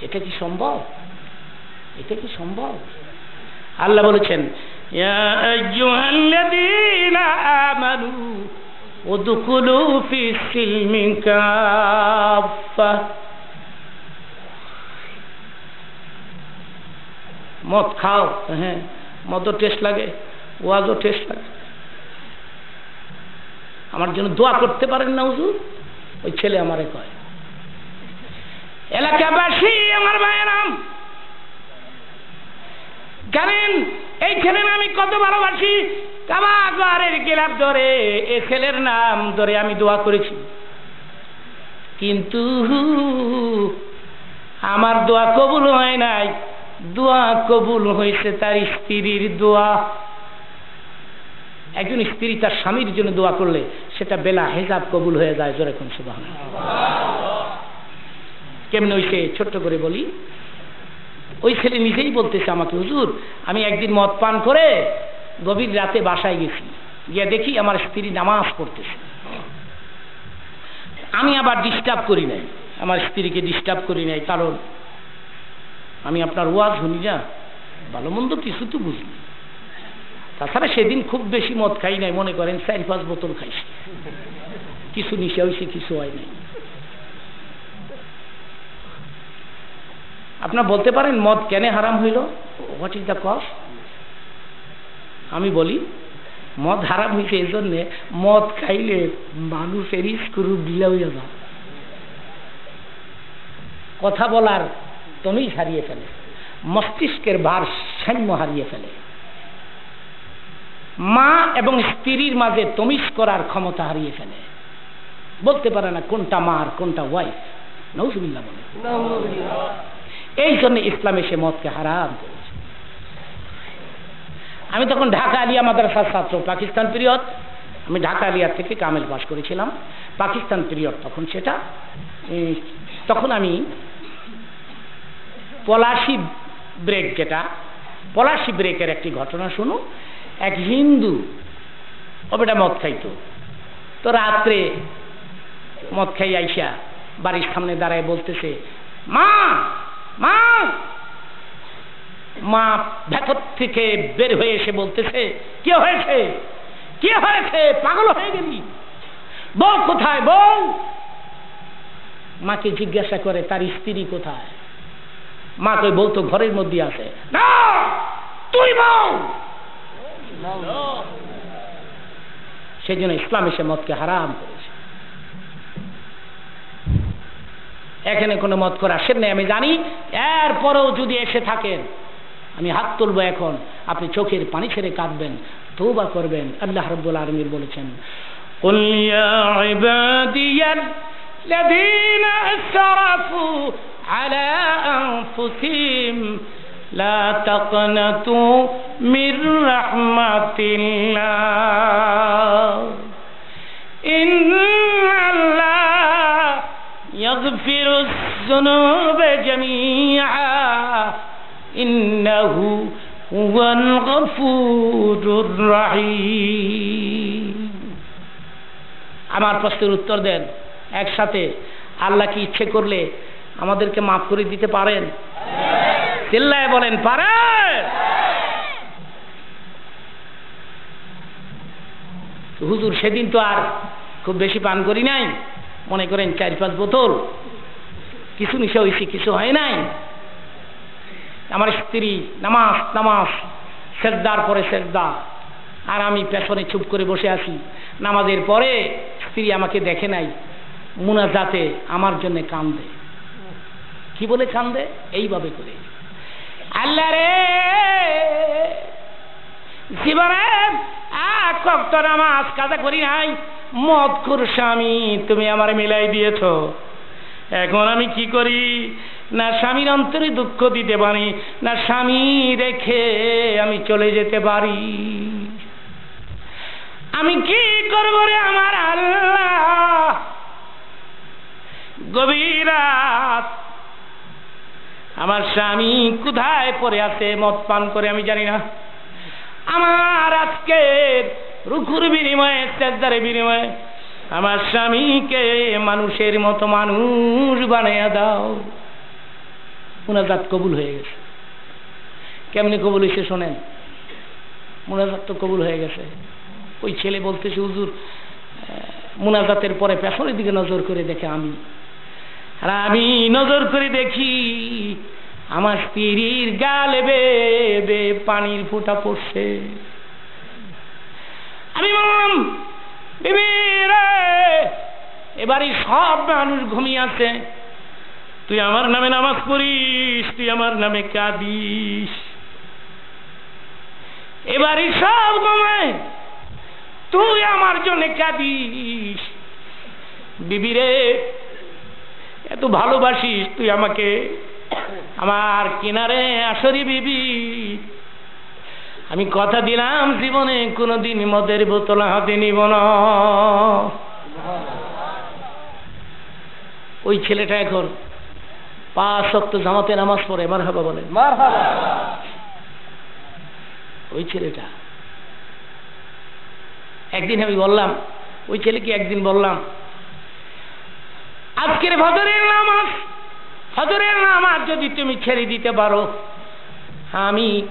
এটা কি সম্ভব? এটা কি সম্ভব? আল্লাহ বলেছেন, ইয়া আইয়ুহাল্লাযীনা আমানু ادخلوا في السلم كافة মদ খাও হ্যাঁ মদও টেস্ট লাগে ওয়াজও টেস্ট লাগে আমার জন্য দোয়া করতে পারেন না হুজুর ওই ছেলে আমারে কয় এলাকাবাসী আমার ভাইয়েরাম জানেন এই ছেলের আমি কত ভালোবাসি কাবাগরের গেলাপ ধরে, এ ছেলের নাম ধরে আমি দোয়া করেছি। কিন্তু আমার দোয়া কবুল হয় নাই। দোয়া কবুল হয়েছে তার স্ত্রীর দোয়া। একজন স্ত্রী তার স্বামীর জন্য দোয়া করলে সেটা বেলা হেজাব কবুল হয়ে যায় জোরে কোন সুবাহ কেমন হয়েছে ছোট্ট করে বলি। ওই ছেলে নিজেই বলতেছে আমাকে, হুজুর, আমি একদিন মদ পান করে গভীর রাতে বাসায় গেছি। গিয়ে দেখি আমার স্ত্রী নামাজ পড়তেছে। আমি আবার ডিস্টার্ব করি নাই। আমার স্ত্রীকে ডিস্টার্ব করি নাই, কারণ আমি আপনার ওয়াজ শুনি না ভালো মন্দ কিছু তো বুঝি তাছাড়া সেদিন খুব বেশি মদ খাই নাই, মনে করেন চার পাঁচ বোতল খাইছি। কিছু নিশা হয়েছে কিছু হয় নাই। আপনার বলতে পারেন, মদ কেন হারাম হইল? হোয়াট ইজ দ্য কজ আমি বলি মদ হারাম হয়েছে এই জন্যে মদ খাইলে মানুষের স্ক্রু ঢিলা হইয়া যায় কথা বলার তুমি হারিয়ে ফেলে। মস্তিষ্কের ভারসাম্য হারিয়ে ফেলে। মা এবং স্ত্রীর মাঝে তমিস করার ক্ষমতা হারিয়ে ফেলে। বলতে পারে না কোনটা মা আর কোনটা ওয়াইফ। নৌসুবিল্লা বলে। এই জন্য ইসলাম এসে মদকে হারাম করেছে। আমি তখন ঢাকা আলিয়া মাদ্রাসার ছাত্র, পাকিস্তান পিরিয়ড। আমি ঢাকা আলিয়ার থেকে কামেল পাস করেছিলাম। পাকিস্তান পিরিয়ড তখন সেটা। তখন আমি পলাশি ব্রেক যেটা, পলাশি ব্রেকের একটি ঘটনা শুনো। এক হিন্দু ওটা মদ খাইতো। তো রাত্রে মদ খাই আইসা বাড়ির সামনে দাঁড়ায় বলতেছে, মা মা মা ভেতর থেকে বের হয়ে এসে বলতেছে, কি হয়েছে? কি হয়েছে? পাগল হয়ে গেলি? বউ কোথায় বউ? মাকে জিজ্ঞাসা করে, তার স্ত্রী কোথায়? মা কই বলতো ঘরের মধ্যে আছে। না, তুই বউ! সেই জন্য ইসলাম এসে মদকে হারাম করেছে। এখানে কোনো মত করে আসেন নাই, আমি জানি। এরপরেও যদি এসে থাকেন আমি হাত তুলবো এখন আপনি চোখের পানি ছেড়ে কাঁদবেন তৌবা করবেন আল্লাহ রব্বুল আলমীর বলেছেন قل يا عبادي الذين اسرفوا على انفسهم لا تقنطوا من رحمة الله إن الله يغفر الذنوب جميعا ইন্নাহু হুয়াল গফুরুর রাহিম। আমার প্রশ্নের উত্তর দেন। একসাথে আল্লাহ কি ইচ্ছে করলে আমাদেরকে মাফ করে দিতে পারেন? চিল্লায় বলেন পারে হুজুর সেদিন তো আর খুব বেশি পান করি নাই। মনে করেন চার পাঁচ বোতল। কিছু মিশা হয়েছে কিছু হয় নাই। আমার স্ত্রী, নামাজ নামাজ, সেজদার পরে সেজদা। আর আমি পেছনে চুপ করে বসে আছি। নামাজের পরে স্ত্রী আমাকে দেখে নাই। মুনাজাতে আমার জন্য কান্দে। কি বলে কান্দে? এইভাবে করে। আল্লাহ রে! জীবনে কত নামাজ কাজা করি নাই। মদ স্বামী, তুমি আমার মিলাই দিয়েছ। এখন আমি কি করি? না স্বামীর অন্তরে দুঃখ দিতে পারি, না স্বামী রেখে আমি চলে যেতে পারি। আমি কি করব রে আমার আল্লাহ? গভীর রাত। আমার স্বামী কোথায় পড়ে আছে, মদ পান করে আমি জানি না। আমার আজকে রুখুর বিনিময়ে চেদ্দারে বিনিময়ে আমার স্বামীকে মানুষের মতো মানুষ বানাইয়া দাও। মুনাজাত কবুল হয়ে গেছে। কেমনি কবুল হয়েছে শোনেন? মুনাজাত তো কবুল হয়ে গেছে। ওই ছেলে বলতেছে, হুজুর মুনাজাতের পরে পেছনের দিকে নজর করে দেখে আমি। আর আমি নজর করে দেখি, আমার স্ত্রীর গালে বে পানির ফোঁটা পড়ছে। আমি বললাম, বিবি রে এবারই সব মানুষ ঘুমিয়ে আছে। তুই আমার নামে নামাজ পড়িস, তুই আমার নামে কাঁদিস। এবারই সব ঘুমায় তুই আমার জন্য কাঁদিস। বিবিরে, এত ভালোবাসিস তুই আমাকে। আমার কিনারে আসরি বিবি। আমি কথা দিলাম জীবনে, কোনোদিন মদের বোতল হাতে নিব না। ওই ছেলেটা এখন পাঁচ সপ্তাহ জামাতে নামাজ পড়ে মার হাবা বলে ওই ছেলেটা। একদিন আমি বললাম ওই ছেলেকে একদিন বললাম আজকের ভদরের নামাজ হজরের নামাজ যদি তুমি ছেড়ে দিতে পারো আমি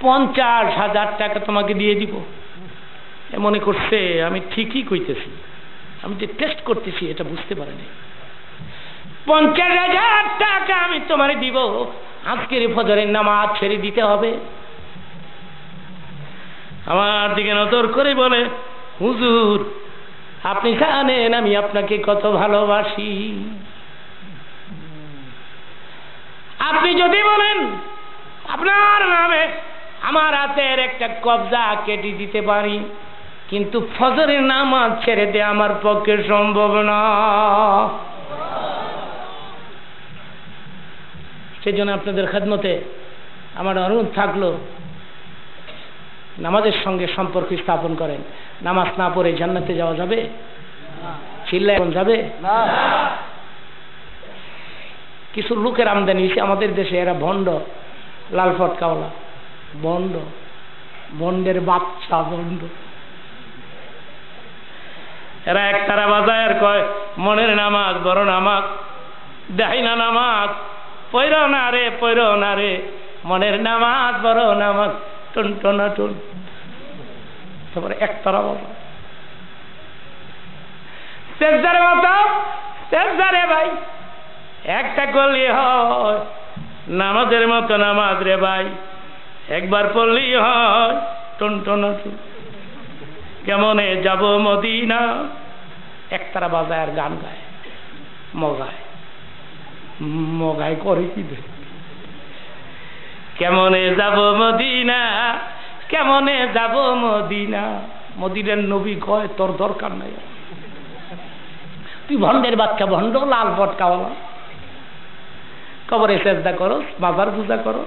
পঞ্চাশ হাজার টাকা তোমাকে দিয়ে দিব। মনে করছে আমি ঠিকই কইতেছি। আমি যে টেস্ট করতেছি এটা বুঝতে পারিনি। পঞ্চাশ হাজার টাকা আমি তোমার দিব। আজকের ফজরের নামাজ ছেড়ে দিতে হবে। আমার দিকে নজর করে বলে, হুজুর, আপনি জানেন আমি আপনাকে কত ভালোবাসি। আপনি যদি বলেন, আপনার নামে আমার হাতের একটা কবজা কেটে দিতে পারি, কিন্তু ফজরের নামাজ ছেড়ে দেয় আমার পক্ষে সম্ভব না। সেজন্য আপনাদের খেদমতে আমার অনুরোধ থাকল নামাজের সঙ্গে সম্পর্ক স্থাপন করেন। নামাজ না পড়ে জান্নাতে যাওয়া যাবে? চিল্লা যাবে? কিছু লোকের আমদানি আমাদের দেশে এরা ভণ্ড লাল ফটকাওয়ালা। বন্ড বন্ডের বাচ্চা বন্ড এরা এক তারা বাজায় আর কয় মনের নামাজ বড় নামাজ দেখাই না নামাজ। পৈর না রে পৈর না রে। মনের নামাজ বড় নামাজ। টুন, টনা, টন। তারপরে একতারা বাবা শেষদারে মতো শেষদারে ভাই। একটা করলে হয়, নামাজের মতো নামাজ রে ভাই। একবার পড়লেই হয়, টুন, টন টন। কেমনে যাব মদিনা? একতারা বাজায় আর গান গায় মগায় মগায় করে কি কেমনে যাব মদিনা? কেমনে যাব মদিনা? মদিনার নবী কয়, তোর দরকার নাই। তুই ভণ্ডের বাচ্চা ভণ্ড, লাল পটকাওয়ালা কবরে চেষ্টা করো মাজার পূজা করো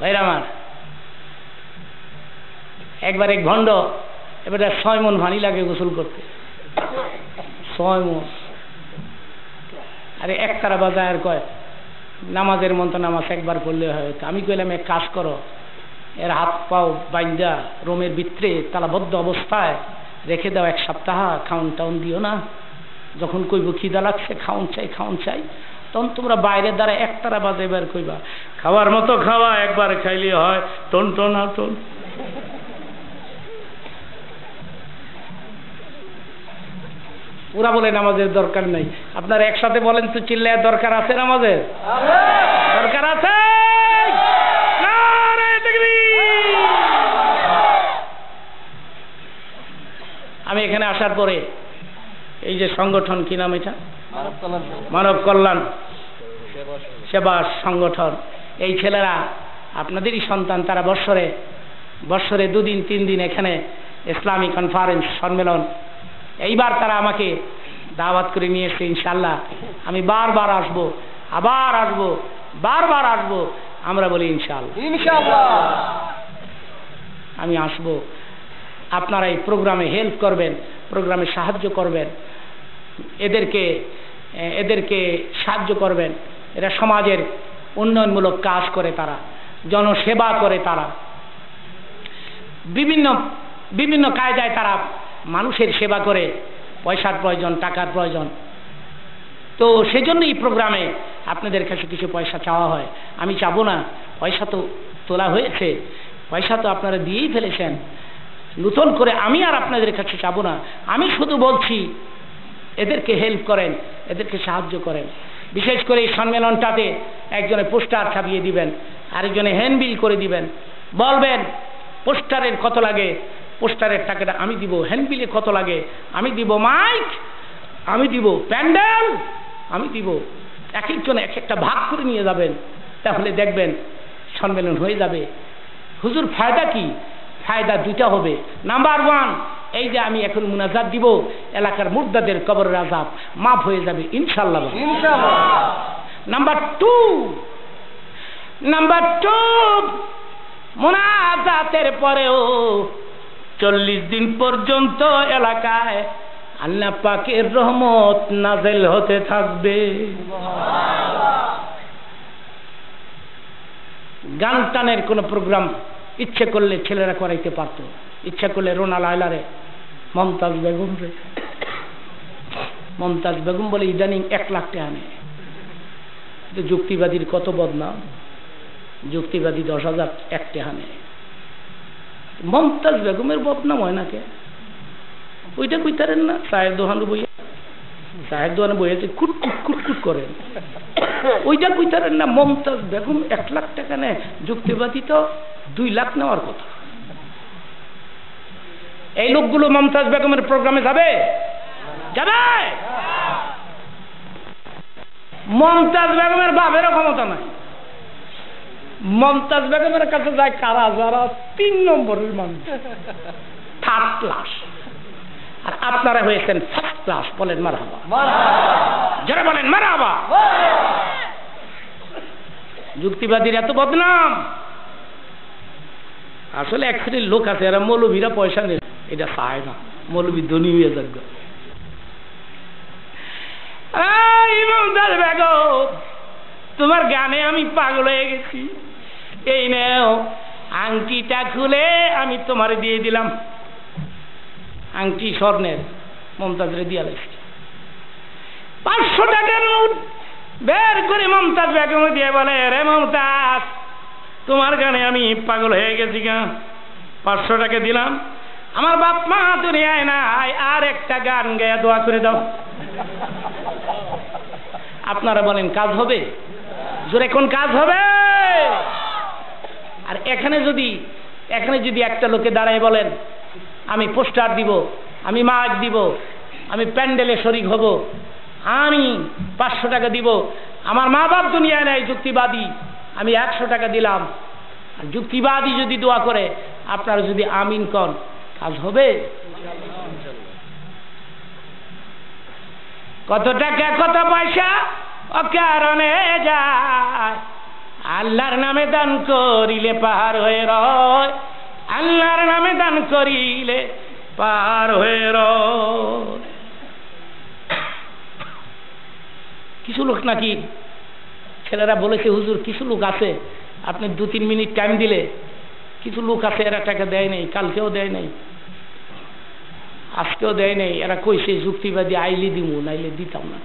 ভাইরা আমার, একবার এক ভণ্ড, এবার ছয় মন ভানি লাগে গোসল করতে। ছয় মন আরে এক তারা বাজায় কয়, নামাজের মতো নামাজ একবার পড়লে হয়। আমি কইলাম, এক কাজ করো, এর হাত পাও বাইন্দা, রোমের ভিতরে তালাবদ্ধ অবস্থায় রেখে দাও এক সপ্তাহ খাউন টাউন দিও না। যখন কইব খিদা লাগছে খাউন চাই খাউন চাই, তখন তোমরা বাইরের দ্বারা একতারা বাজে বের কইবা। খাওয়ার মতো খাওয়া একবার খাইলে হয়, টন টন টন। ওরা বলে নামাজের দরকার নাই। আপনারা একসাথে বলেন তো চিল্লায় দরকার আছে নামাজের? দরকার আছে? আমি এখানে আসার পরে, এই যে সংগঠন, কি নাম এটা? মানব কল্যাণ। সেবা সংগঠন। এই ছেলেরা, আপনাদেরই সন্তান, তারা বৎসরে বৎসরে দুদিন তিন দিন এখানে ইসলামী কনফারেন্স সম্মেলন এইবার তারা আমাকে দাওয়াত করে নিয়ে এসছে ইনশাল্লাহ আমি বারবার আসব আবার আসব বারবার আসব। আমরা বলি ইনশাল্লাহ ইনশাআল্লাহ। আমি আসব। আপনারা এই প্রোগ্রামে হেল্প করবেন প্রোগ্রামে সাহায্য করবেন। এদেরকে এদেরকে সাহায্য করবেন। এরা সমাজের উন্নয়নমূলক কাজ করে তারা জনসেবা করে তারা। বিভিন্ন বিভিন্ন কায়দায় তারা মানুষের সেবা করে, পয়সার প্রয়োজন, টাকার প্রয়োজন। তো সেজন্য এই প্রোগ্রামে আপনাদের কাছে কিছু পয়সা চাওয়া হয়। আমি চাবো না, পয়সা তো তোলা হয়েছে, পয়সা তো আপনারা দিয়েই ফেলেছেন। নূতন করে আমি আর আপনাদের কাছে চাবো না, আমি শুধু বলছি, এদেরকে হেল্প করেন, এদেরকে সাহায্য করেন। বিশেষ করে এই সম্মেলনটাতে একজনে পোস্টার ছাপিয়ে দিবেন, আরেকজনে হ্যান্ডবিল করে দিবেন। বলবেন, পোস্টারের কত লাগে? পোস্টারের টাকাটা আমি দিব হ্যান্ডবিলে কত লাগে? আমি দিব মাইক আমি দিব প্যান্ডেল আমি দিব এক একজন এক একটা ভাগ করে নিয়ে যাবেন। তাহলে দেখবেন সম্মেলন হয়ে যাবে। হুজুর ফায়দা কি? ফায়দা দুইটা হবে। নাম্বার ওয়ান এই যে আমি এখন মুনাজাত দিব এলাকার মুর্দাদের কবর রাজাব মাফ হয়ে যাবে ইনশাল্লাহ নাম্বার টু নাম্বার টু মোনাজাতের পরেও চল্লিশ দিন পর্যন্ত এলাকায় আল্লাহ পাকের রহমত নাজেল হতে থাকবে। গান টানের কোনো প্রোগ্রাম ইচ্ছে করলে ছেলেরা করাইতে পারতো। ইচ্ছা করলে রোনা লায়লারে, মমতাজ বেগম রে। মমতাজ বেগম বলে ইদানিং এক লাখ টাকা নেয়। যুক্তিবাদীর কত বদনাম? যুক্তিবাদী দশ হাজার এক টাকা নেয়। মমতাজ বেগমের বদনাম হয় না কে? ওইটা কইতারেন না? চায়ের দোকান বইয়া। চায়ের দোকানে বইয়াছে কুট কুট কুট কুট করেন ওইটা কইতারেন না? মমতাজ বেগম এক লাখ টাকা নেয়। যুক্তিবাদী তো দুই লাখ নেওয়ার কথা। এই লোকগুলো মমতাজ বেগমের প্রোগ্রামে যাবে? যাবে? মমতাজ বেগমের বাপেরও ক্ষমতা নাই। মমতাজ বেগমের কাছে যায় কারা যারা তিন নম্বরের মানুষ। থার্ড ক্লাস আর আপনারা হয়েছেন ফার্স্ট ক্লাস বলেন মার হাবা যারা বলেন মার হাবা যুক্তিবাদীর এত বদনাম। আসলে এক শ্রেণির লোক আছে, এরা মৌলবীরা পয়সা নেই এটা চায় না। মৌলভী ধনী হয়ে যাবে তোমার গানে আমি পাগল হয়ে গেছি। এই নেও, আংটিটা খুলে আমি তোমার দিয়ে দিলাম। আংটি স্বর্ণের, মমতাজরে দিয়া লাগছে পাঁচশো টাকার নোট বের করে মমতাজ বেগম দিয়ে বলে, রে মমতাজ, তোমার গানে আমি পাগল হয়ে গেছি গা। পাঁচশো টাকা দিলাম। আমার বাপ মা দুনিয়ায় নাই, আর একটা গান গায়ে দোয়া করে দাও। আপনারা বলেন, কাজ হবে? জোরে কোন কাজ হবে? আর এখানে যদি এখানে যদি একটা লোকে দাঁড়ায় বলেন, আমি পোস্টার দিব, আমি মাইক দিব, আমি প্যান্ডেলে শরিক হব, আমি পাঁচশো টাকা দিব, আমার মা বাপ দুনিয়ায় নাই, যুক্তিবাদী, আমি একশো টাকা দিলাম। আর যুক্তিবাদী যদি দোয়া করে, আপনারা যদি আমিন কন, কাজ হবে? কত টাকা, কত পয়সা? অকারণে যায়। আল্লাহর নামে দান করিলে পার হয়ে রয়। আল্লাহর নামে দান করিলে পার হয়ে কিছু লোক নাকি ছেলেরা বলেছে, হুজুর, কিছু লোক আছে, আপনি দু তিন মিনিট টাইম দিলে। কিছু লোক আছে, এরা টাকা দেয় নাই, কালকেও দেয় নাই, আজকেও দেয় নাই। এরা কইছে, যুক্তিবাদী, আইলি দিমু, নাইলে দিতাম না।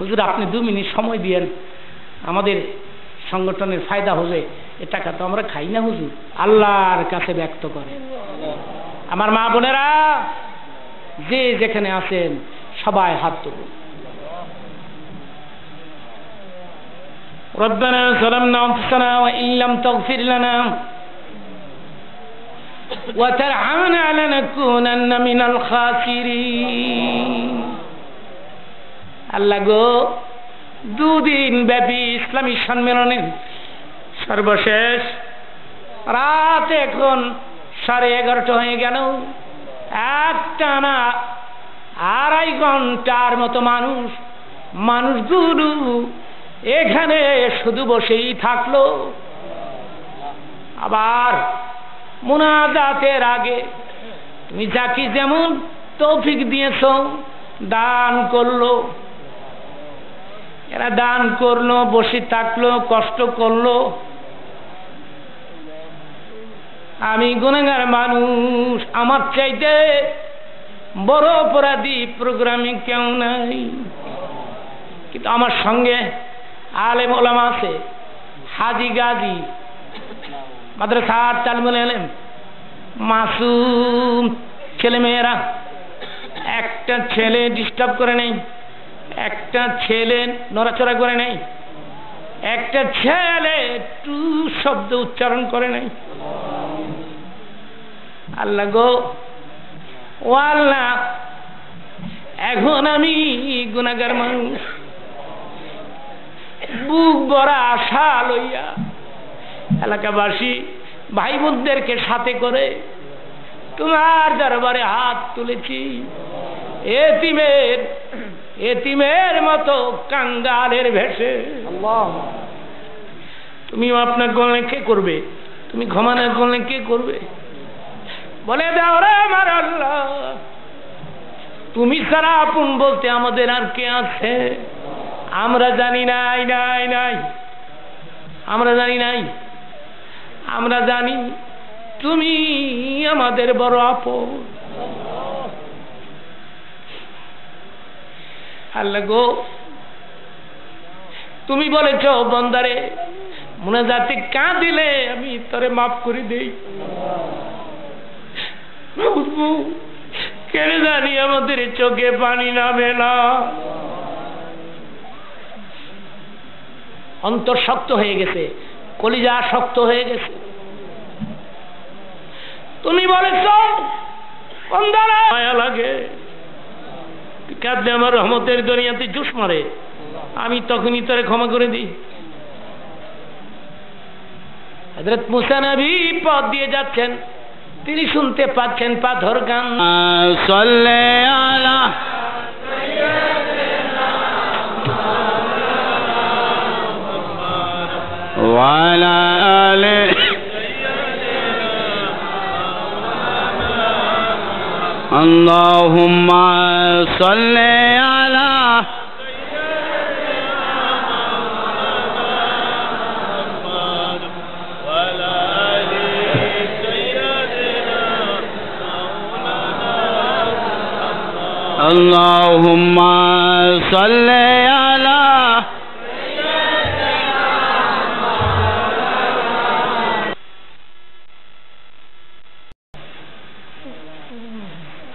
হুজুর, আপনি দু মিনিট সময় দিয়েন। আমাদের সংগঠনের ফায়দা হবে এ টাকা তো আমরা খাই না হুজুর আল্লাহর কাছে ব্যক্ত করে আমার মা বোনেরা যে যেখানে আছেন সবাই হাত তুলুন ربنا ظلمنا انفسنا وان لم تغفر لنا وترحمنا لنكونن من الخاسرين আল্লাহ গো দুদিন ব্যাপী ইসলামী সম্মেলনের সর্বশেষ। রাত এখন সাড়ে এগারোটা হয়ে গেল। একটা না আড়াই ঘণ্টার মতো মানুষ মানুষগুলো এখানে শুধু বসেই থাকল। আবার মুনাজাতের আগে তুমি যাকে যেমন তৌফিক দিয়েছ, দান করল। এরা দান করল, বসে থাকল, কষ্ট করল। আমি গুণাগার মানুষ, আমার চাইতে বড় অপরাধী প্রোগ্রামে কেউ নাই। কিন্তু আমার সঙ্গে আলেম ওলামা আছে, হাজি গাজী, মাদ্রাসার তালমুল এলেম মাসুম ছেলে মেয়েরা একটা ছেলে ডিস্টার্ব করে নেই। একটা ছেলে নড়াচড়া করে নেই, একটা ছেলে একটু শব্দ উচ্চারণ করে নেই। আল্লাহ গো, ও আল্লাহ, এখন আমি গুণাগার মানুষ। বুক ভরা আশা লইয়া এলাকাবাসী ভাই বোনদেরকে সাথে করে তোমার দরবারে হাত তুলেছি। এতিমের এতিমের মতো কাঙ্গালের ভেসে তুমিও আপনার গলনে কে করবে? তুমি ঘমানোর গলনে কে করবে? বলে দাও রে আমার আল্লাহ। তুমি সারা আপন বলতে আমাদের আর কে আছে? আমরা জানি নাই নাই নাই। আমরা জানি নাই। আমরা জানি তুমি আমাদের বড় আপন। আল্লাহ তুমি বলেছ বন্দারে মনে যাতে কাঁ দিলে আমি তোরে মাফ করে দেই। কেন জানি আমাদের চোখে পানি নামে না। অন্তর শক্ত হয়ে গেছে, কলিজা শক্ত হয়ে গেছে। তুমি বলেছ লাগে। কাঁদলে আমার রহমতের দরিয়াতে জুস মারে। আমি তখনই তারে ক্ষমা করে দিই। হজরত পথ দিয়ে যাচ্ছেন। তিনি শুনতে পাচ্ছেন পাথর গান। সল্লে আলা ওয়ালা اللهم صل على اللهم صل على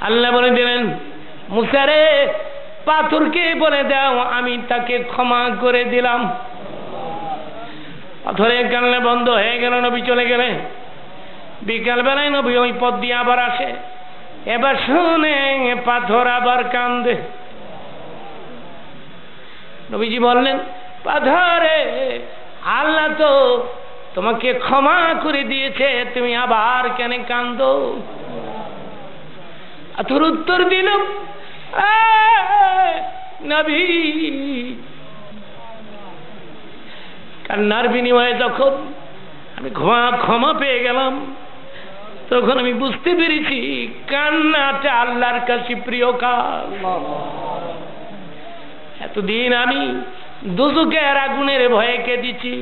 আল্লাহ বলে দিলেন, মুসারে, পাথরকে বলে দাও, আমি তাকে ক্ষমা করে দিলাম। পাথরে কান্না বন্ধ হয়ে গেল, নবী চলে গেলে। বিকাল বেলায় নবী ওই পথ দিয়ে আবার আসে। এবার শুনে পাথর আবার কান্দে। নবীজি বললেন, পাথরে, আল্লাহ তো তোমাকে ক্ষমা করে দিয়েছে, তুমি আবার কেন কান্দো? পাথর উত্তর দিল কান্নার বিনিময়ে যখন আমি ক্ষমা ক্ষমা পেয়ে গেলাম, তখন আমি বুঝতে পেরেছি কান্নাটা আল্লাহর কাছে প্রিয় কাজ। এতদিন আমি দুজুকের আগুনের ভয়ে কেঁদেছি।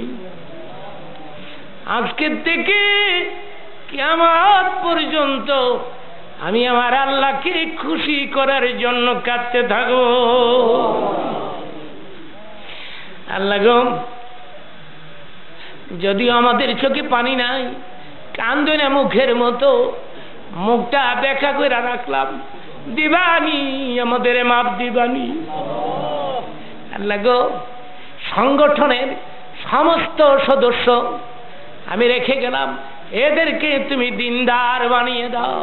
আজকের থেকে কেমন পর্যন্ত আমি আমার আল্লাহকে খুশি করার জন্য কাঁদতে থাকব। আল্লাহ গো, যদিও আমাদের চোখে পানি নাই কান্দে না মুখের মতো, মুখটা দেখা করে রাখলাম, দিবানি, আমাদের মাপ দিবানি। আল্লাহ গো, সংগঠনের সমস্ত সদস্য আমি রেখে গেলাম এদেরকে তুমি দিনদার বানিয়ে দাও।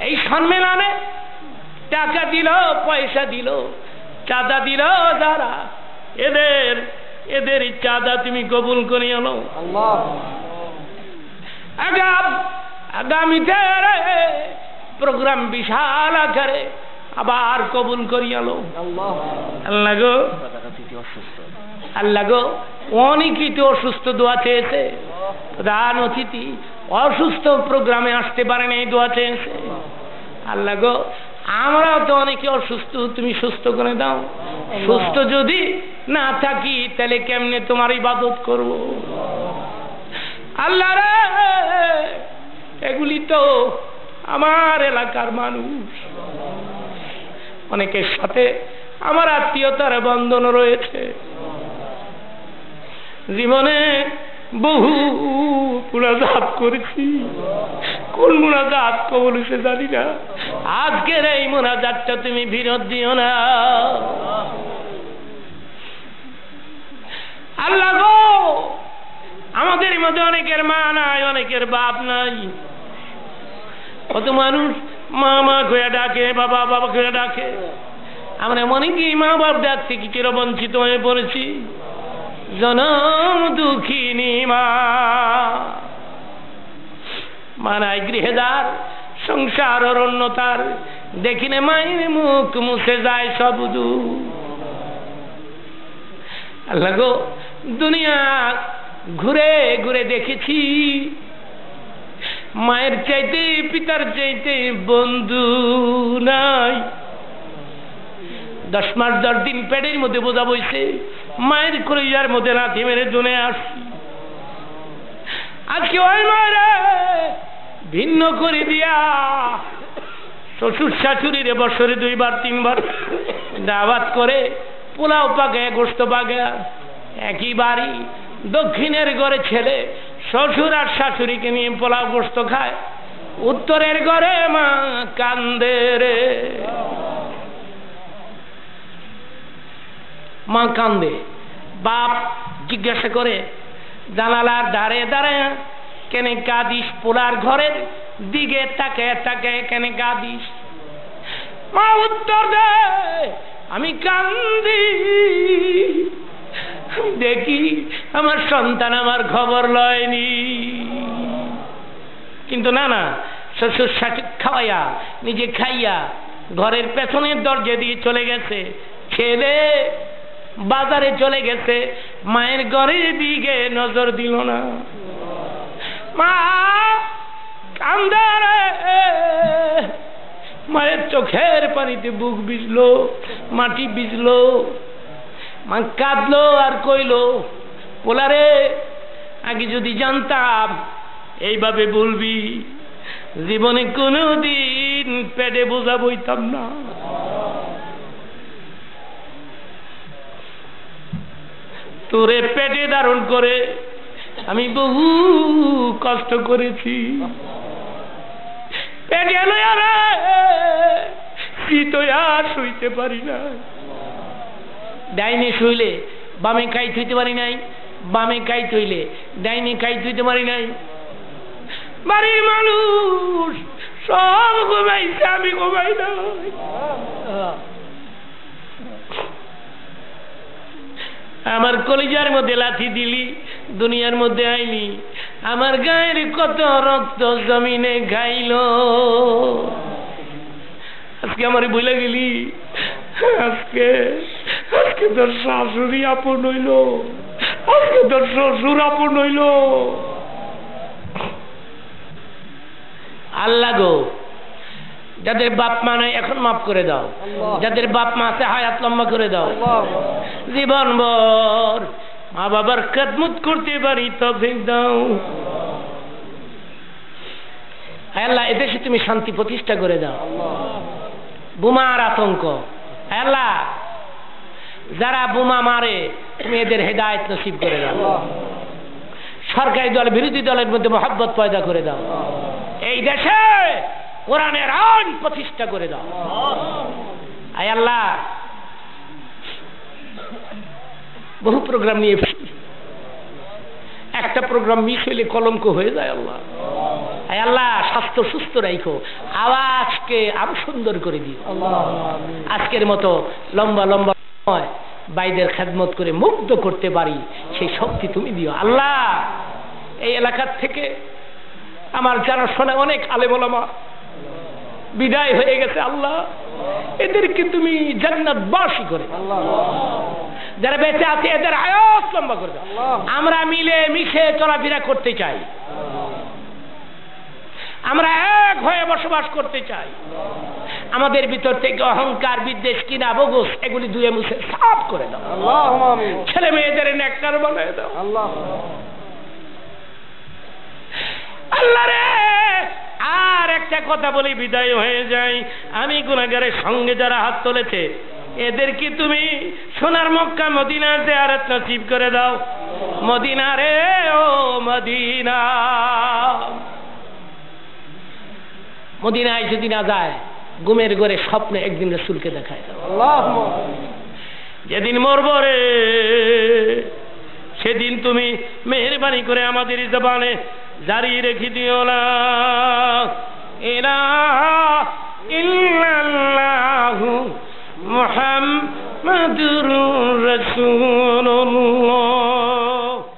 এই সম্মেলনে টাকা দিল পয়সা দিল চাঁদা দিল যারা এদের এদের চাঁদা তুমি কবুল করে আনো আগাম আগামীতে প্রোগ্রাম বিশাল আকারে আবার কবুল করিয়ালো আল্লাহ। গো। আল্লাহ গো অনেকই তো অসুস্থ দোয়া চেয়েছে। প্রধান অতিথি, অসুস্থ প্রোগ্রামে আসতে পারেন এই দোয়া চেয়েছে। আল্লাহ গো, আমরাও তো অনেকে অসুস্থ, তুমি সুস্থ করে দাও। সুস্থ যদি না থাকি, তাহলে কেমনে তোমার ইবাদত করব? আল্লাহ রে, এগুলি তো আমার এলাকার মানুষ। অনেকের সাথে আমার আত্মীয়তার বন্ধন রয়েছে। জীবনে বহু মুনাজাত করেছি। কোন মুনাজাত কবল সে জানি না। আজকের এই মুনাজাতটা তুমি বিরোধ দিও না। আল্লাহ আমাদের মধ্যে অনেকের মা নাই, অনেকের বাপ নাই। কত মানুষ মা মা করে ডাকে, বাবা বাবা করে ডাকে। আমরা মনে কি মা বাপ ডাক থেকে কিরো বঞ্চিত হয়ে পড়েছি? জনম দুঃখিনী মা মানায় গৃহেদার, সংসার অরণ্যতার, দেখিনে মায়ের মুখ মুছে যায় সব আল্লাহ গো, দুনিয়া ঘুরে ঘুরে দেখেছি। মায়ের চাইতে, পিতার চাইতে বন্ধু নাই। দশ মাস দশ দিন পেটের মধ্যে বোঝা বইছে মায়ের কলিজার মধ্যে লাথি মেরে জনে আসি। আজকে ওই মায়ের? ভিন্ন করে দিয়া শ্বশুর শাশুড়ির বছরে দুইবার, তিনবার দাওয়াত করে পোলাও পাকে গোস্ত পাকে। একই বাড়ি, দক্ষিণের ঘরে ছেলে, শ্বশুর আর শাশুড়িকে নিয়ে পোলাও গোস্ত খায়। উত্তরের ঘরে মা কান্দে রে। মা কান্দে। বাপ জিজ্ঞাসা করে, জানালার দাঁড়ে দাঁড়ে কেনে কাঁদিস পোলার ঘরের দিকে তাকে তাকে কেনে কাঁদিস? মা উত্তর দে, আমি কান্দি। দেখি আমার সন্তান আমার খবর লয়নি। কিন্তু না না, শ্বশুর শাশুড়ি খাওয়াইয়া, নিজে খাইয়া ঘরের পেছনের দরজা দিয়ে চলে গেছে। ছেলে বাজারে চলে গেছে। মায়ের ঘরের দিকে নজর দিল না। মা, কান্দে রে। মায়ের চোখের পানিতে বুক বিজলো মাটি বিজলো মা কাঁদলো আর কইলো, পোলারে, আগে যদি জানতাম, এইভাবে বলবি। জীবনে কোনো দিন পেটে বোঝা বইতাম না। তোরে পেটে ধারণ করে আমি বহু কষ্ট করেছি। পেটে শুইতে পারি না। ডাইনে শুইলে বামে কাই থইতে পারি নাই, বামে কাই থইলে ডাইনে কাই থইতে পারি নাই। বাড়ির মানুষ সব ঘুমাইছে, আমি ঘুমাই না আমার কলিজার মধ্যে লাথি দিলি, দুনিয়ার মধ্যে আইলি। আমার গায়ের কত রক্ত জমিনে গাইল। আজকে আমার বইলে গেলি? আজকে আজকে তোর শাশুড়ি আপন হইল। আজকে তোর শ্বশুর আপন হইল। আল্লাহ গো যাদের বাপ মা নাই এখন মাফ করে দাও। যাদের বাপ মা আছে হায়াত লম্বা করে দাও। জীবন ভর মা বাবার খেদমত করতে পারি তবে দাও। আল্লাহ এদেশে তুমি শান্তি প্রতিষ্ঠা করে দাও। বোমার আতঙ্ক। আল্লাহ যারা বোমা মারে তুমি এদের হেদায়ত নসিব করে দাও। সরকারি দল বিরোধী দলের মধ্যে মহাব্বত পয়দা করে দাও। এই দেশে কোরআনের আইন প্রতিষ্ঠা করে দাও। আয় আল্লাহ। বহু প্রোগ্রাম নিয়ে একটা প্রোগ্রাম মিস হইলে কলঙ্ক হয়ে যায় আল্লাহ। আয় আল্লাহ, স্বাস্থ্য সুস্থ রাখো আওয়াজকে আরও সুন্দর করে দিও। আজকের মতো লম্বা লম্বা সময় বাইদের খেদমত করে মুগ্ধ করতে পারি, সেই শক্তি তুমি দিও। আল্লাহ, এই এলাকার থেকে আমার জানাশোনা অনেক আলেমা বিদায় হয়ে গেছে আল্লাহ। এদেরকে তুমি জান্নাত বাসী করে যারা বেঁচে আছে এদের আয়াস লম্বা করে দাও। আমরা মিলে মিশে চলাফেরা করতে চাই। আমরা এক হয়ে বসবাস করতে চাই। আমাদের ভিতর থেকে অহংকার বিদ্বেষ কিনা বগুস এগুলি দুয়ে মুছে সাফ করে দাও। ছেলে মেয়েদের নেককার বানায় দাও। আল্লাহ রে! আর একটা কথা বলি বিদায় হয়ে যাই। আমি গুনাগারের সঙ্গে যারা হাত তুলেছে এদেরকে তুমি সোনার মক্কা মদিনা দেয়ারত নসিব করে দাও? মদিনা রে ও মদিনা। মদিনায় যদি না যায় গুমের ঘরে স্বপ্নে একদিন রসুলকে দেখায় দাও। যেদিন মরব রে সেদিন তুমি মেহরবানি করে আমাদের জবানে জারি রেখে দিও না। ইল্লাল্লাহু মুহাম্মাদুর রাসূলুল্লাহ।